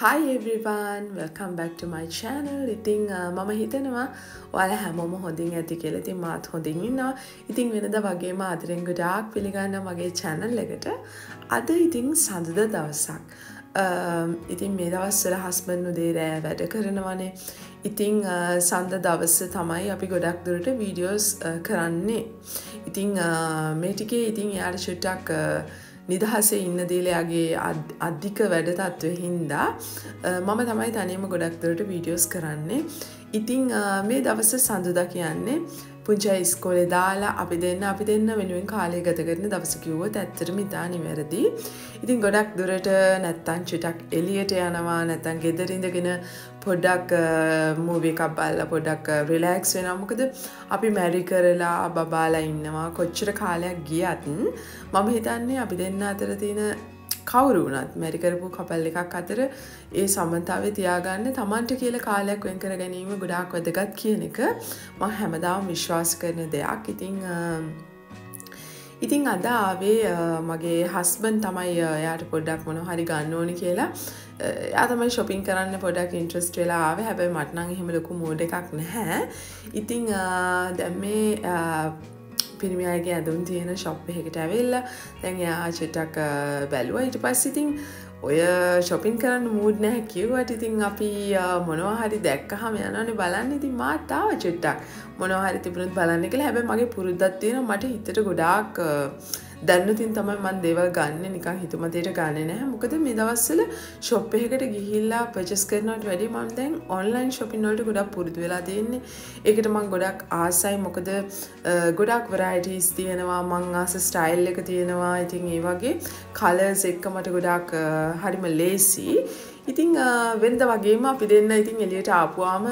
High එවරිවාන් welcome back to my channel. ඉතිං මම හිතනවා ඔයාල හැමෝම හොඳින් ඇති කියල. ඉතින් මාත් හොඳින් ඉන්නවා. ඉතිං වෙනද වගේම අදරෙන් ගොඩාක් පිළිගන්න මගේ චැනල් එකට. අද ඉතිං සඳද දවසක්. ඉතින් මේ දවස්සල හස්බන් උදේ රෑ වැඩ කරනවනේ. ඉතිං සඳ දවස්ස තමයි අපි ගොඩක් දුරට වීඩියෝස් කරන්නේ. ඉතිං මේටිකේ ඉතිං යාට චුට්ටක් නිදහසේ ඉන්න දීලයාගේ අධික වැඩ තත්ත්ව හින්දා මම තමයි තනීම ගොඩක් දුරට වීඩියෝස් කරන්නේ. ඉතිං මේ දවස සඳුදා කියන්නේ පුංචා ඉස්කෝලේ දාලා අපි දෙන්න අපි දෙන්න වෙනුවෙන් කාලය ගත කරන දවස කිව්වොත් ඇත්තටම ඉතා නිවැරදි. ඉතින් ගොඩක් දුරට නැත්තම් චුටක් එළියට යනවා නැත්තම් ගෙදර ඉඳගෙන පොඩ්ඩක් මූවී එකක් බලලා පොඩ්ඩක් රිලැක්ස් වෙනවා. මොකද අපි මැරි කරලා බබාලා ඉන්නවා කොච්චර කාලයක් ගියත් මම හිතන්නේ අපි දෙන්න අතර තියෙන කවුරු වුණත් මැරිකරපු කපල් එකක් අතර ඒ සම්මතාවේ තියාගන්න තමන්ට කියල කාලයක් වෙන් කර ගැනීම ගොඩාක් වැදගත් කියන එක. ම හැමදාම විශ්වාස කරන දෙයක්. ඉතිං ඉතිං අද ආවේ මගේ හස්බන් තමයි යායට පොඩ්ඩක් මොන හරි ගන්න ඕනි කියලා. යාතමයි ශොපින් කරන්න පොඩක් ඉන්ට්‍රස්ට වෙලා ආව. හැබැයි මටනං එහෙම ලොකු මෝඩ එකක් නැහැ. ඉතිං දැම් මේ පිරිමියගේ ඇඳුම් තියෙන ශොප් එකට ඇවෙල්ල දැන් යා චිටක් බැලුව. ඊට පස්සිතින් ඔය ශොපින් කරන්න මූඩ් නැහැ කිව්වට ඉතින් අපි මොනවහරි දැක්කහම යනනේ බලන්න. ඉතින් මාතාව චුට්ටක් මොනවහරි තිබුණුත් බලන්න කියලා. හැබැයි මගේ පුරුද්දක් තියෙන මට හිතට ගොඩාක් දැන්නතින් තමයි මන් දේවල් ගන්න නිකං හිතුමතයට ගන්න නෑ මොකද මේ දවස්සල ශොප් එකකට ගිහිල්ලා පචස් කරනට වැඩි මන් දැන් ඔන්ලයින් ශොපින්වලට ගොඩක් පුරුදු වෙලා තියෙන්නේ. ඒකට මං ගොඩක් ආසයි. මොකද ගොඩක් වරයිටස් තියෙනවා. මං ආස ස්ටයිල් එක තියෙනවා. ඉතින් ඒ වගේ කලස් එක්ක මට ගොඩක් හරිම ලේසි ඉතිං වෙන්ද වගේම අපි දෙන්න ඉතින් එලියට ආපුවාම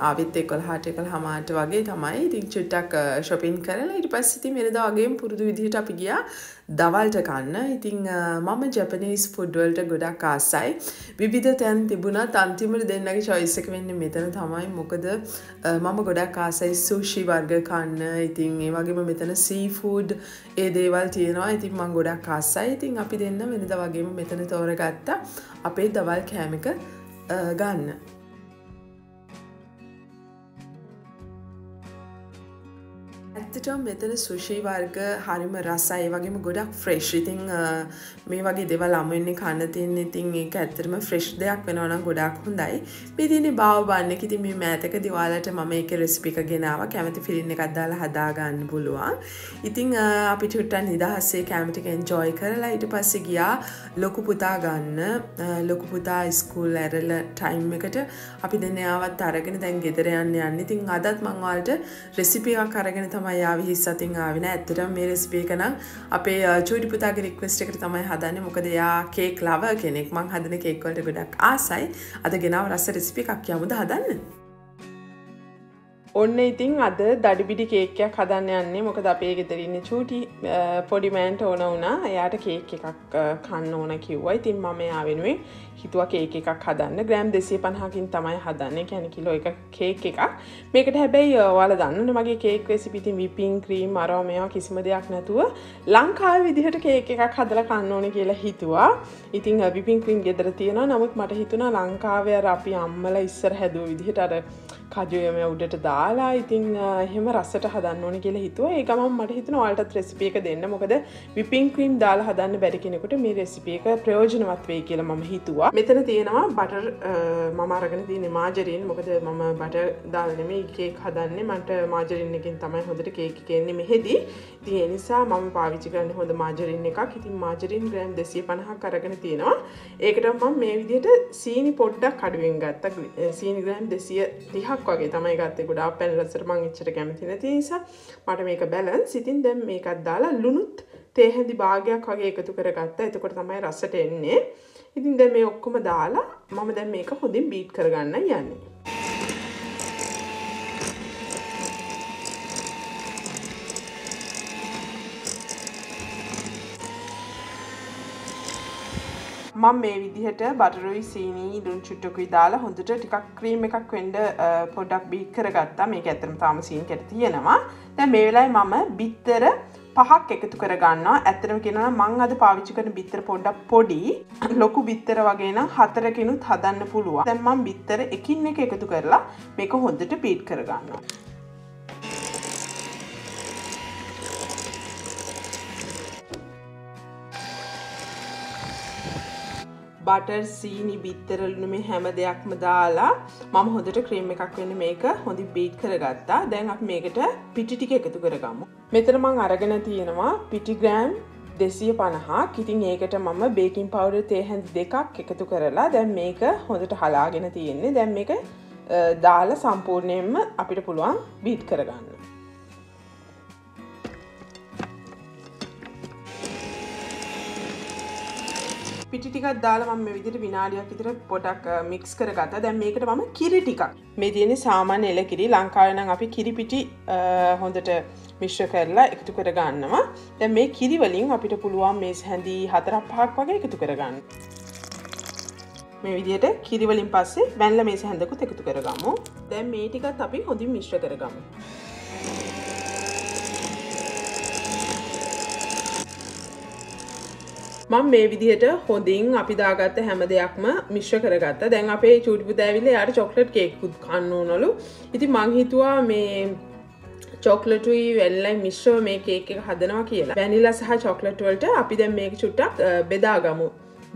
ආවිත් එකොල් හට එකල් හමාට වගේ තමයි ඉතින් චුට්ටක් ශොපින් කරලා ඉට පස්සිති මෙරද වගේම පුරුදු විදිහට අපි ගියා. දවල්ට කන්න ඉතිං මම ජපනීස් ෆුඩ්වල්ට ගොඩක් ආසයි. විවිධ තැන් තිබුණත් අන්තිමට දෙන්නගේ චොයිස්සක වෙන්න මෙතන තමයි. මොකද මම ගොඩක් ආසයි සූෂි වර්ග කන්න. ඉතිං ඒ වගේම මෙතන සීෆූඩ් ඒ දේවල් තියෙනවා. ඉතින් මං ගොඩක් ආසයි. ඉතින් අපි දෙන්න වෙනද වගේම මෙතන තෝරගත්තා. අපේ දවල් කෑමික ගන්න. ඇත්තටම මෙතන සුෂී වර්ග හරිම රසයි. වගේම ගොඩක් ෆ්‍රෙෂ් ඉතිං මේ වගේ දෙවල් අමුවෙන්නේ කන්න තියන්න. ඉතින් ඒක ඇත්තරම ෆ්‍රෙෂ් දෙයක් වෙනවනම් ගොඩක් හොඳයි. මේ තියන්නේ බාව බන්න. ඉතින් මේ මෑතක දිවාලට මම ඒක රෙසිපික ගෙනාව. කැමති ෆිලින් එකක් දාලා හදාගන්න පුළුවන්. ඉතිං අපි චුට්ටන් නිදහස්සේ කැමටික එන්ජෝයි කරලා ඊට පස්සේ ගියා ලොකු පුතා ගන්න. ලොකු පුතා ස්කූල් ඇරල ටයිම් එකට අපි දෙන්න ආවත් අරගෙන දැන් ගෙදර යන්න යන්න. ඉතින් අදත් මංවාලට රෙසිපියක් අරගෙන තමයි යාවි හිස් අතින් ආවින ඇත්තට මේ රෙස්පේකනම් අපේ චූඩිපුතාගේ රික්වස්ට එකට තමයි හදන්න. මොකද යා කේක් ලව කෙනෙක්. මං හදන කෙක්වලට ගොඩක් ආසයි. අද ගෙනාව රස රෙසිපි එකක් යමුද හදන්න? ඔන්න ඉතින් අද දඩිබිඩි කේකයක් හදන්න යන්නේ. මොකද අපේ ගෙදරන්න චූටි පොඩිමෑන්ට ඕන වුණා. එයාට කේක් එකක් කන්න ඕන කිව්වයි ඉතින් මම යා වෙනුවෙන් හිතුව කේක එකක් හදන්න. ග්‍රෑම් දෙසේ පහකින් තමයි හදන්න. කැන කිලෝ එක කේක් එකක්. මේකට හැබැයි වාල දන්න මගේ කේක් වෙසිපිතින් විපින් ක්‍රීම් අරෝමයවා කිසිම දෙයක් නැතුව ලංකාව විදිහට කේක එකක් හදල කන්න ඕන කියලා හිතුවා. ඉතින් විපින් ක්‍රීම් ගෙදර තියෙන නමුත් මට හිතුනා ලංකාවය අපි අම්මල ඉස්සර හැදුව විදිහට අර කජයම උඩට දාලා ඉතින් එහෙම රස්සට හදන්න ඕන කියලා හිතුව. ඒ ගමන් මට හිතන ඔයාලටත් රෙසිපි එක දෙන්න. මොකද විපින් ක්‍රීම් දාලා හදන්න බැරි කෙනෙකුට මේ රෙසිපි එක ප්‍රයෝජනවත් වෙයි කියලා මම හිතුවා. මෙතන තියෙනවා බටර් මම අරගෙන තියෙන මාජරින් මොකද මම බටර් දාලා නෙමෙයි කේක් හදන්නේ. මට මාජරින් එකකින් තමයි හොඳට කේක් එකෙන්නේ මෙහෙදී. ඉතින් ඒ නිසා මම පාවිච්චි කරන්නේ හොඳ මාජරින් එකක්. ඉතින් මාජරින් ග්‍රෑම් 250ක් අරගෙන තියෙනවා. ඒකට මම මේ විදිහට සීනි පොඩ්ඩක් අඩුවෙන් ගත්තා. සීනි ග්‍රෑම් 230ක් ටිකක් වගේ තමයි ගත්තේ. ගොඩා පැන් රසට මං එච්චර කැමති නැති නිසා මට මේක බැලන්ස් ඉතින් දැන් මේකත් දාලා ලුණුත් තේහැඳි භාගයක් වගේ එකතු කරගත්තා. එතකොට තමයි රසට එන්නේ. ඉතින් දැන් මේ ඔක්කොම දාලා මම දැන් මේක හොඳින් බීට් කරගන්න යන්නේ. මම මේ විදිහට බටරුයි සීනී දුන් චුට්ටකුයි දාලා හොඳට ටිකක් ක්‍රීම් එකක් වෙන්ඩ පොඩක් බීක් කරගත්තා. මේ ඇතරම තාම සීන් කැට තියෙනවා. දැ මේ වෙලයි මම බිත්තර පහක් එකතු කරගන්නවා. ඇතරම කෙන මං අද පාවිච්චි කරන බිත්තර පොඩ්ඩක් පොඩි. ලොකු බිත්තර වගේන හතරකෙනුත් හදන්න පුළුවන්. දැම්මම් බිත්තර එකින් එක එකතු කරලා මේක හොද්දට පීට් කරගන්නවා. බටර් සීනි බිත්තරලුන මේ හැම දෙයක්ම දාලා මම හොඳට ක්‍රීම් එකක් වෙන්න මේක හොඳි බීට් කරගත්තා දැන් අප මේකට පිටිටික එකතු කරගමු. මෙතන මං අරගෙන තියෙනවා පිටිග්‍රෑම් දෙසිය පණහා ඉතින් ඒකට මම බේකින් පවුඩ තේහැන් දෙකක් එකතු කරලා දැන් මේක හොඳට හලාගෙන තියෙන්නේ දැන් මේක දාලා සම්පූර්ණයෙන්ම අපිට පුළුවන් බීට් කරගන්න. පිටි ටිකක් දාලා මම විදිට විනාඩියක් විතර පොඩක් මික්ස් කරගත දැන් මේකට මම කිරි ටිකක්. මේ තියෙන සාමාන්‍ය එල කිරි ලංකාවනම් අපි කිරිපිටි හොඳට මිශ්‍ර කරලා එකතු කරගන්නවා. දැන් මේ කිරිවලින් අපිට පුළුවන් මේස් හැඳී හතරක් පහක් වගේ එකතු කරගන්න. මේ විදියට කිරිවලින් පස්සේ වැල්ල මේස හැඳකුත් එකතු කරගමු. දැන් මේ ටිකත් අපි හොඳින් මිශ්‍ර කරගමු. මං මේ විදිහට හොඳින් අපි දාගත්ත හැම දෙයක්ම මිශ්‍ර කරගත්ත. දැන් අපේ චුටිපු දැවිල යට චොක්ලට් කෙක්කුත් කන්න ඕනලු ඉති මංහිතුවා මේ චොක්ලටුයි වෙල්ලයි මිශ්‍රව මේ කේක එක හදනවා කියලා. වැනිල සහ චොක්ලට්වලට අපි දැන් මේක චුට්ටක් බෙදාගමු.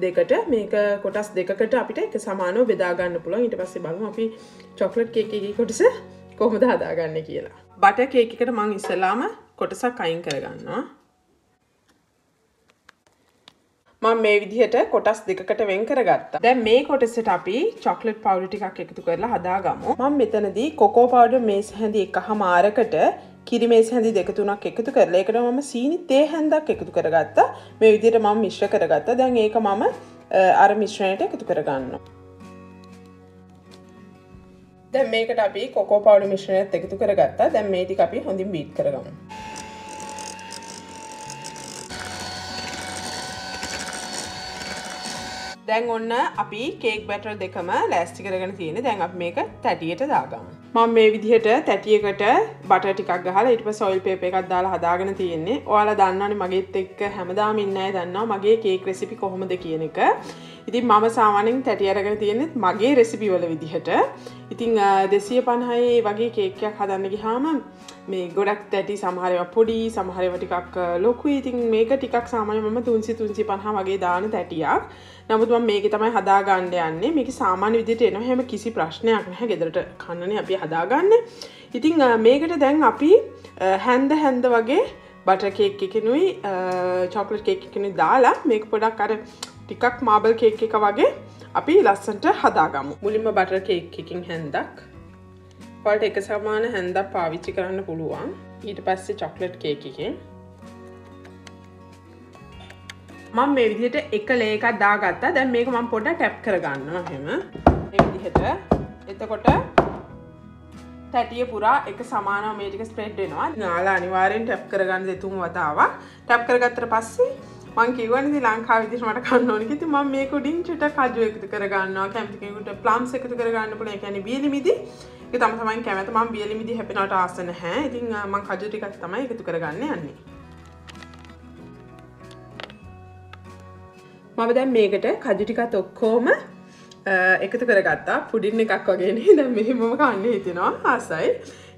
දෙකට මේක කොටස් දෙකට අපිට එක සමානව බෙදාගන්න පුළුවන්. ඊට පස්සේ බලමු අපි චොක්ලට් කේක එකේ කොටස කොහොමද හදාගන්න කියලා. බට කේකකට මං ඉස්සලාම කොටසක් අයින් කරගන්නවා. මම මේ විදිහට කොටස් දෙකකට වෙන් කරගත්තා. දැන් මේ කොටසට අපි චොක්ලට් පවුඩර් ටිකක් එකතු කරලා හදාගමු. මම මෙතනදී කොකෝ පවුඩර් මේස් හැඳි එකහමාරකට කිරි මේස් හැඳි දෙක තුනක් එකතු කරලා ඒකට මම සීනි තේ හැන්දක් එකතු කරගත්තා. මේ විදිහට මම මිශ්‍ර කරගත්තා. දැන් ඒක මම අර මිශ්‍රණයට එකතු කරගන්නවා. දැන් මේකට අපි කොකෝ පවුඩර් මිශ්‍රණයත් එකතු කරගත්තා. දැන් මේ ටික අපි හොඳින් බීට් කරගමු. දැන් ඔන්න අපි කේක් බැටර් දෙකම ලෑස්ති කරගෙන තියෙන දැන් අප මේක තැටියට දාගම. මම මේ විදිහට තැටියකට බට ටිකක් ගහලා ඊට පස්සේ ඔයිල් පේපර් එකක් දාලා හදාගෙන තියෙන්නේ. ඔයාලා දන්නවනේ මගේත් එක්ක හැමදාම ඉන්න අය දන්නවා මගේ කේක් රෙසිපි කොහොමද කියන එක. ඉතින් මම සාමාන්‍යයෙන් තැටි අරගෙන තියෙන්නේ මගේ රෙසිපි වල විදිහට. ඉතින් දෙසිය පණහයි වගේ කේක්යක් හදන්න ගිහාම මේ ගොඩක් තැටි සමහරව පොඩි සමහරව ටිකක් ලොකු ඉතින් මේක ටිකක් සාමාන්‍ය මම තුන්සි තුන්සි පණහා වගේ දාන තැටියක්. නමුත් මම මේක තමයි හදාගන්න යන්නේ. මේක සාමාන්‍ය විදිහට එනවා. හැම කිසි ප්‍රශ්නයක් නැහැ. ගෙදරට කන්නනේ අපි හදාගන්න. ඉතින් මේකට දැන් අපි හැන්ද හැන්ද වගේ බට කේක් එකනුයි චොක්ලට් කේක් එකනුයි දාලා මේක පොඩක් අර ටිකක් මාබල් කේක් එක වගේ අපි ලස්සන්ට හදාගමු. මුලින්ම බටර් කේක් එකින් හැන්දක්. පල්ට එක සමාන හැන්දක් පාවිච්චි කරන්න පුළුවන්. ඊට පස්සේ චොක්ලට් කේක් එකෙන් මම මේ විදිහට එක ලේකක් දාගත්තා. දැන් මේක මම පොඩ්ඩක් ටැප් කරගන්නවා එහෙම. මේ විදිහට. එතකොට තැටිය පුරා එක සමානව මේ ටික ස්ප්‍රෙඩ් වෙනවා. නාලා අනිවාර්යෙන් ටැප් කරගන්න දෙතුන් වතාවක්. ටැප් කරගත්තට පස්සේ මං කිව්වනේ ඉතින් ලංකාව විදිහට මට කන්න ඕනේ කිව්වා ඉතින් මම මේක උඩින් චුට්ටක් කජු එකතු කරගන්නවා කැමති කෙනෙකුට ප්ලම්ස් එකතු කරගන්න පුළුවන්. ඒ කියන්නේ බියලි මිදි. ඒක තමයි තමයි කැමති මම බියලි මිදි හැපෙනවට ආස නැහැ. ඉතින් මං කජු ටිකක් තමයි එකතු කරගන්න යන්නේ. මම දැන් මේකට කජු ටිකත් ඔක්කෝම එකතු කරගත්තා. පුඩින් එකක් වගේනේ දැන් මෙහෙමම කන්න හිතෙනවා. ආසයි.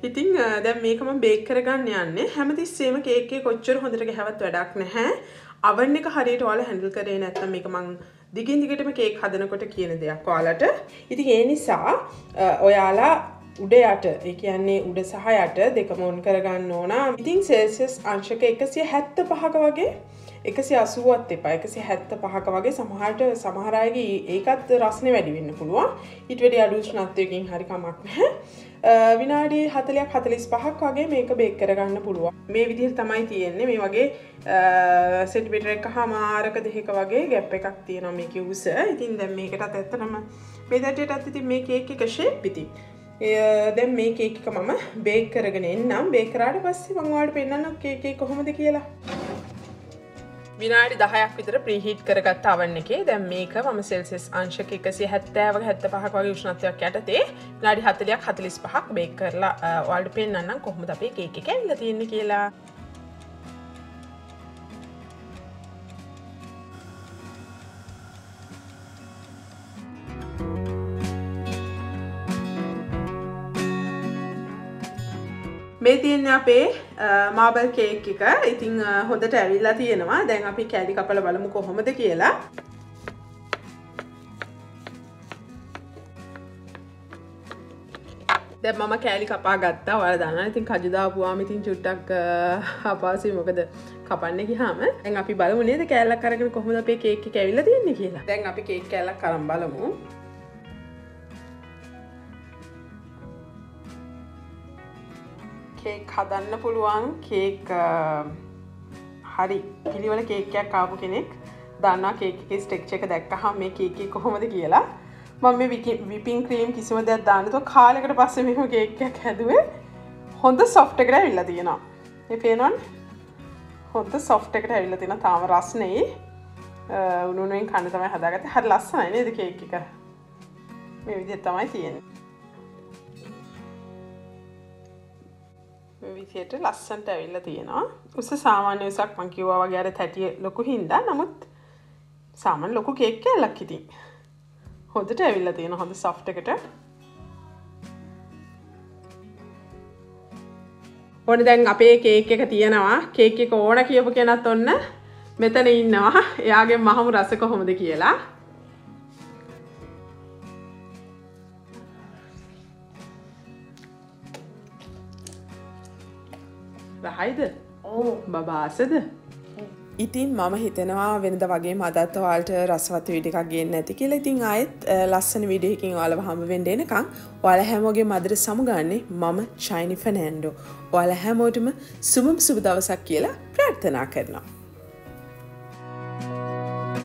ඉතිං දැන් මේකම බේක් කරගන්න යන්නේ. හැමතිස්සේම කේකේ කොච්චර හොඳට ගැහවත් වැඩක් නැහැ. අවන් එක හරියට ඔයාලා හැන්ඩල් කරේ නැත්නම් මේක මං දිගින් දිගටම කේක් හදනකොට කියන දෙයක් ඔයාලට. ඉතින් ඒ නිසා ඔයාලා උඩ යට ඒ කියන්නේ උඩ සහ යට දෙකම ඔන් කරගන්න ඕන. ඉතින් සෙල්සියස් අංශක එකසිය හැත්ත පහක වගේ එකසි අසුවත් එපා. එකසි හැත්ත පහක වගේ සමහට සමහරයගේ ඒකත් රස්න වැඩිවෙන්න පුළුවන්. ඉට වැඩි අඩුෂ්නත්වයකින් හරි කමක් නැහැ. විනාඩි හතලයක් හතලිස් පහක් වගේ මේක බේක් කරගන්න පුළුවන්. මේ විදිහ තමයි තියෙන්නේ. මේ වගේ සෙටිපිටර එක හමාරක දෙහෙක වගේ ගැප් එකක් තියෙනවා මේක උස ඉතින් දැම් මේකටත් ඇත්තනම බෙදටට ඇති මේ කේක එක ශේ පිති දැන් මේ කේක මම බේක් කරගෙන එන්නම්. බේකරාට පස්සේ මංවාට පෙන්න්න කේකේ කොහොමද කියලා. විනාඩි දහයක් විතර ප්‍රීහිට් කරගත් අවන්න එකේ. දැම් මේක ම සෙල්සිස් අංශක එකසි හැත්තෑව හැත්ත පහක් වගේ ෂ්නත්වයක් යටතේ නාඩි හතලයක් හතලිස් පහක් බේක් කරලා වල්ඩ පෙන්න්නම් කොහොම අපේ ඒක කැල්ල තියන්න කියලා. මේ තියන්නේ අපේ මාබල් කේක් එක. ඉතිං හොඳට ඇවිල්ලා තියෙනවා. දැන් අපි කෑලි කපල බලමු කොහොමද කියලා. දැ මම කෑලි කපා ගත්තා. වල දන්න ඉතින් කජදාපුවාම ඉතින් චුට්ටක් අපාසි මොකද කපන්න ගහම ඇන් අපි බලමුනේද කෑල්ලක් කරගෙන කොහොමද අපේ කේක් කැවිල්ල තියන්නේ කියලා. දැන් අපි කේක් කෑල්ලක් කරම් බලමු. කේක් හදන්න පුළුවන්. කේක් හරි පිළිවල කේකයක් කාපු කෙනෙක් දන්නා කේක ස්ටෙක්ෂ එක දැක්කහම් මේ කේක කොහොමද කියලා. මම මේ විපින් ක්‍රීම් කිසිම දෙයක් දාන්නතු කාලෙකට පස්සේ මෙම කේකයක් හැදුවේ. හොඳ සොෆ්ට එකට ඇවිල්ල තියෙනවා. එ පේනොන් හොඳ සොෆ්ට එකට ඇවිල්ල තියෙන තාම රස්නෙයි උනුවෙන් කන්න තමයි හදාගත හරි ලස්සනයි නේද කේක් එක? මේ විදිහට තමයි තියෙන්නේ. විසියට ලස්සන්ට ඇවිල්ල තියෙනවා. උස සාමාන්‍ය උසක් මංකිවවා වගේ අර තැටිය ලොකු හින්දා. නමුත් සාමන් ලොකු කේක් කෑල්ලක් ඉතින්. හොඳට ඇවිල්ල තියෙන හොඳ සොෆ්ට එකට. ඔන්න දැන් අපේ කේක් එක තියෙනවා. කේක් එක ඕන කියපු කෙනත් ඔන්න මෙතන ඉන්නවා. එයාගේ මහමු රස කොහොමද කියලා. රහයිද බබාසද? ඉතින් මම හිතනවා වෙනද වගේ මදත් වාල්ට රසවත් විඩිකක් ගෙන් නැති කියලා. ඉතින් අයත් ලස්සන විඩියකින් ඔයාලව හම වෙන්ඩෙනකං ඔයාල හැමෝගේ මදර සමුගන්නේ මම චයිනි ෆනෑන්ඩෝ ඔයාල හැමෝටම සුබම් සුබ දවසක් කියලා ප්‍රාර්ථනා කරනවා.